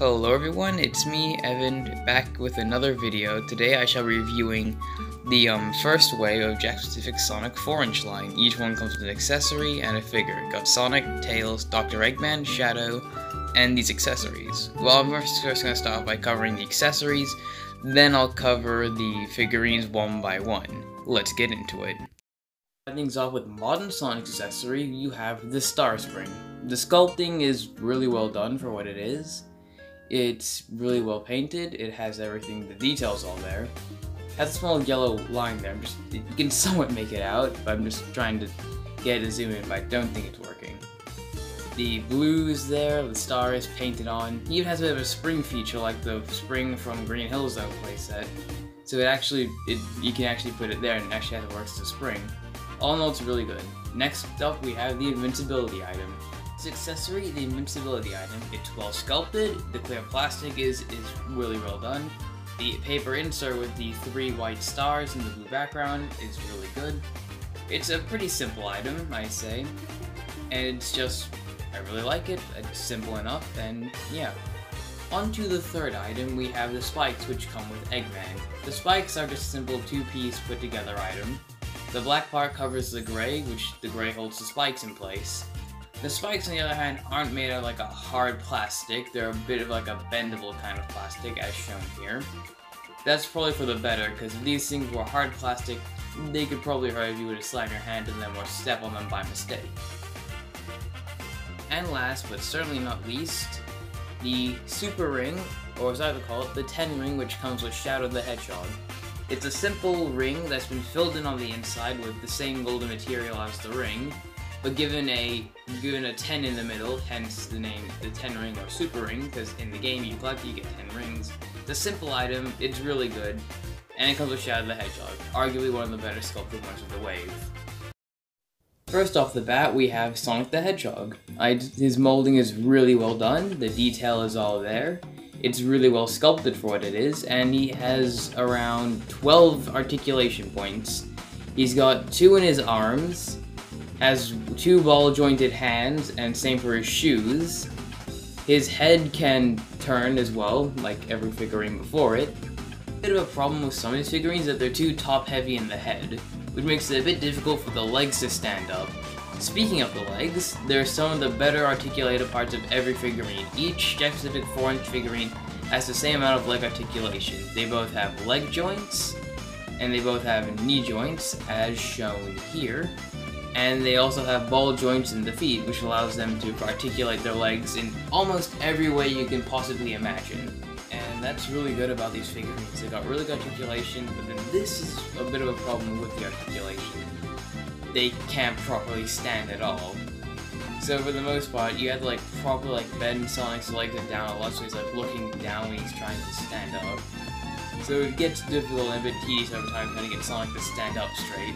Hello everyone, it's me, Evan, back with another video. Today I shall be reviewing the um, first wave of Jakks Pacific Sonic 4-inch line. Each one comes with an accessory and a figure. Got Sonic, Tails, Dr. Eggman, Shadow, and these accessories. Well, I'm first going to start by covering the accessories, then I'll cover the figurines one by one. Let's get into it. Starting things off with modern Sonic accessory, you have the Star Spring. The sculpting is really well done for what it is. It's really well painted, it has everything, the details all there. It has a small yellow line there, I'm just, you can somewhat make it out, but I'm just trying to get a zoom in, but I don't think it's working. The blue is there, the star is painted on. It even has a bit of a spring feature like the spring from Green Hill Zone playset. So it actually, it, you can actually put it there and actually it works as a spring. All in all, it's really good. Next up, we have the invincibility item. This accessory, the invincibility item, it's well sculpted, the clear plastic is, is really well done. The paper insert with the three white stars in the blue background is really good. It's a pretty simple item, I say, and it's just, I really like it, it's simple enough, and yeah. On to the third item, we have the spikes which come with Eggman. The spikes are just a simple two-piece put-together item. The black part covers the gray, which the gray holds the spikes in place. The spikes, on the other hand, aren't made of like a hard plastic, they're a bit of like a bendable kind of plastic, as shown here. That's probably for the better, because if these things were hard plastic, they could probably hurt if you were to slam your hand in them or step on them by mistake. And last, but certainly not least, the Super Ring, or as I would call it, the Ten Ring, which comes with Shadow the Hedgehog. It's a simple ring that's been filled in on the inside with the same golden material as the ring, but given a given a 10 in the middle, hence the name the 10 ring or super ring, because in the game you collect you get 10 rings. It's a simple item, it's really good, and it comes with Shadow the Hedgehog, arguably one of the better sculpted ones of the wave. First off the bat, we have Sonic the Hedgehog. I, his molding is really well done, the detail is all there, it's really well sculpted for what it is, and he has around 12 articulation points. He's got two in his arms, has two ball jointed hands, and same for his shoes. His head can turn as well, like every figurine before it. Bit of a problem with some of these figurines that they're too top heavy in the head, which makes it a bit difficult for the legs to stand up. Speaking of the legs, they're some of the better articulated parts of every figurine. Each Pacific 4-inch figurine has the same amount of leg articulation. They both have leg joints, and they both have knee joints, as shown here. And they also have ball joints in the feet, which allows them to articulate their legs in almost every way you can possibly imagine. And that's really good about these figurines. They got really good articulation, but then this is a bit of a problem with the articulation they can't properly stand at all. So for the most part, you have to like properly like bend Sonic's legs down a lot so he's like looking down when he's trying to stand up. So it gets difficult and a bit tedious over time trying to get Sonic to stand up straight.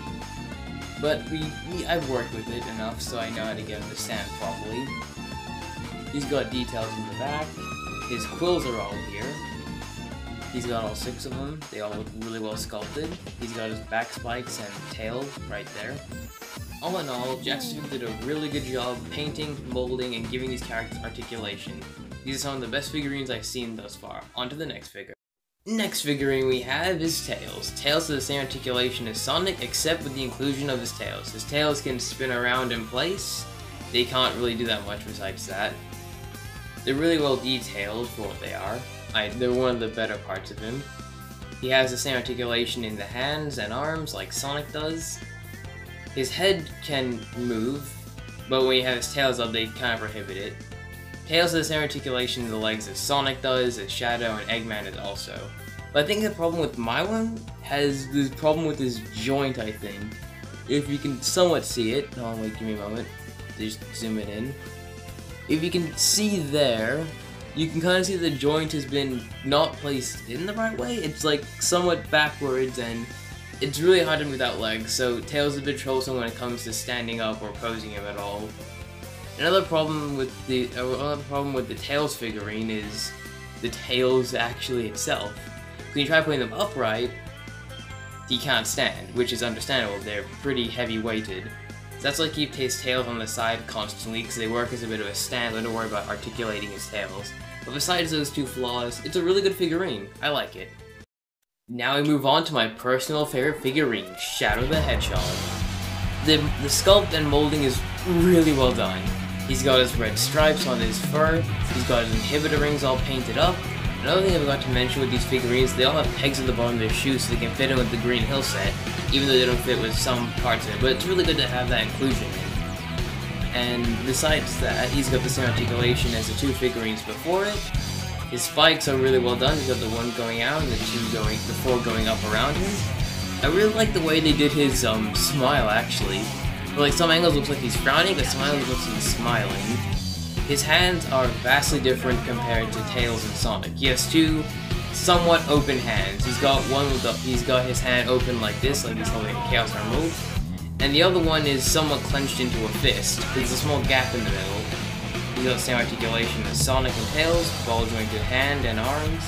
But we, we I've worked with it enough so I know how to get him to stand properly. He's got details in the back. His quills are all here. He's got all six of them. They all look really well sculpted. He's got his back spikes and tail right there. All in all, Jackson hmm. did a really good job painting, molding, and giving these characters articulation. These are some of the best figurines I've seen thus far. On to the next figure. Next figurine we have is Tails. Tails has the same articulation as Sonic, except with the inclusion of his tails. His tails can spin around in place. They can't really do that much besides that. They're really well detailed for what they are. I, they're one of the better parts of him. He has the same articulation in the hands and arms like Sonic does. His head can move, but when you have his tails up, they kind of prohibit it. Tails has the same articulation in the legs as Sonic does, as Shadow and Eggman is also. But I think the problem with my one has the problem with this joint, I think. If you can somewhat see it, hold on, wait, give me a moment. Just zoom it in. If you can see there, you can kind of see the joint has been not placed in the right way. It's like somewhat backwards and it's really hard to move without legs, so Tails is a bit troublesome when it comes to standing up or posing him at all. Another problem with the another problem with the Tails figurine is the tails actually itself. When you try putting them upright, he can't stand, which is understandable. They're pretty heavy weighted. So that's why I keep his tails on the side constantly, because they work as a bit of a stand, so don't worry about articulating his tails. But besides those two flaws, it's a really good figurine. I like it. Now we move on to my personal favorite figurine, Shadow the Hedgehog. The, the sculpt and molding is really well done. He's got his red stripes on his fur, he's got his inhibitor rings all painted up. Another thing I forgot to mention with these figurines, they all have pegs at the bottom of their shoes so they can fit in with the Green Hill set, even though they don't fit with some parts of it, but it's really good to have that inclusion And besides that, he's got the same articulation as the two figurines before it, his spikes are really well done. He's got the one going out and the two going, the four going up around him. I really like the way they did his um smile actually. But, like some angles looks like he's frowning, but some angles looks like he's smiling. His hands are vastly different compared to Tails and Sonic. He has two somewhat open hands. He's got one with the, he's got his hand open like this, like he's holding a Chaos Emerald. And the other one is somewhat clenched into a fist. There's a small gap in the middle. He's got the same articulation as Sonic and Tails, ball-jointed hand and arms,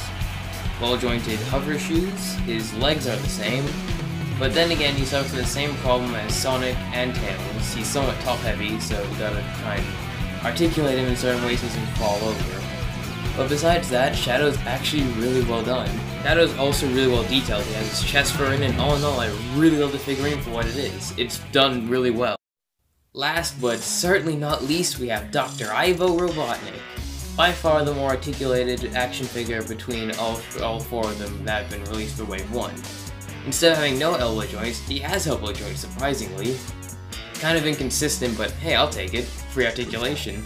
ball-jointed hover shoes, his legs are the same, but then again he suffers the same problem as Sonic and Tails. He's somewhat top-heavy, so you gotta try and articulate him in certain ways so he doesn't fall over. But besides that, Shadow's actually really well done. Shadow's also really well detailed. He has his chest fur in, and all in all, I really love the figurine for what it is. It's done really well. Last but certainly not least, we have Dr. Ivo Robotnik. By far the more articulated action figure between all, all four of them that have been released for Wave 1. Instead of having no elbow joints, he has elbow joints, surprisingly. Kind of inconsistent, but hey, I'll take it. Free articulation.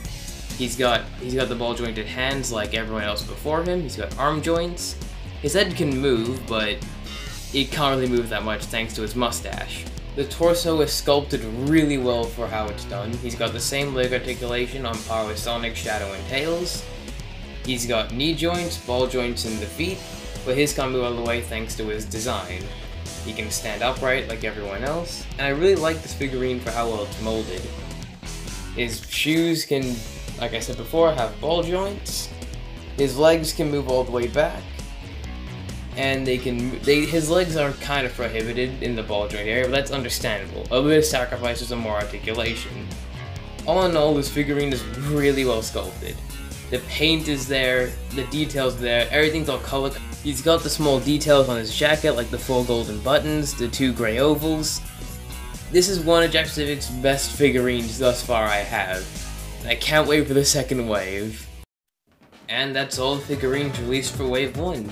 He's got he's got the ball jointed hands like everyone else before him. He's got arm joints. His head can move, but it can't really move that much thanks to his mustache. The torso is sculpted really well for how it's done. He's got the same leg articulation on par with Sonic, Shadow, and Tails. He's got knee joints, ball joints in the feet, but his can move all the way thanks to his design. He can stand upright like everyone else, and I really like this figurine for how well it's molded. His shoes can, like I said before, have ball joints. His legs can move all the way back and they can they his legs are kind of prohibited in the ball joint area, but that's understandable. A bit of sacrifice some more articulation. All in all, this figurine is really well sculpted. The paint is there, the details there, everything's all color. He's got the small details on his jacket, like the four golden buttons, the two gray ovals. This is one of Jakks Pacific's best figurines thus far I have. I can't wait for the second wave. And that's all the figurines released for Wave 1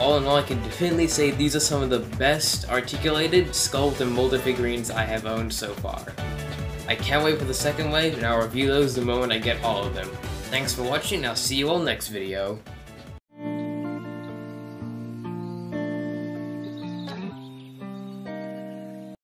all in all, I can definitely say these are some of the best articulated, sculpt, and molded figurines I have owned so far. I can't wait for the second wave, and I'll review those the moment I get all of them. Thanks for watching, I'll see you all next video.